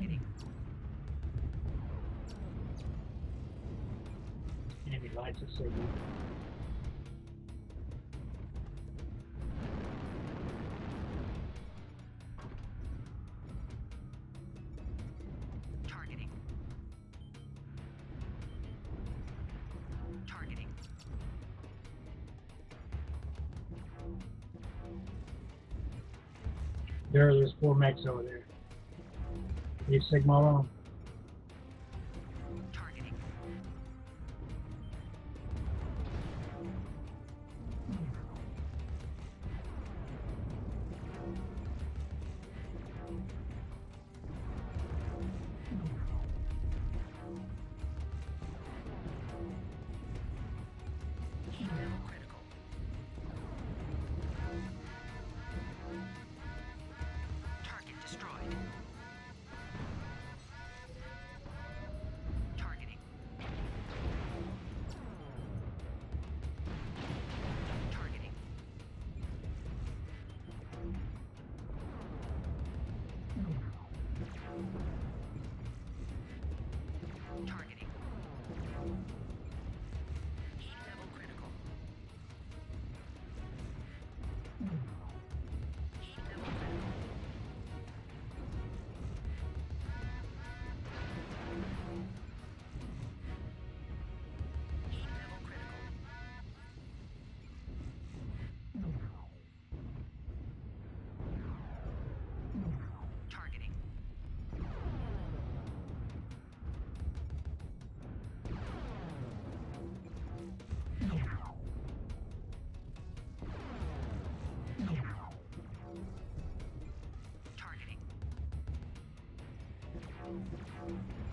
Targeting. Enemy lights are. Targeting. Targeting. There, there's four mechs over there. Leave Sigma alone. Thank you.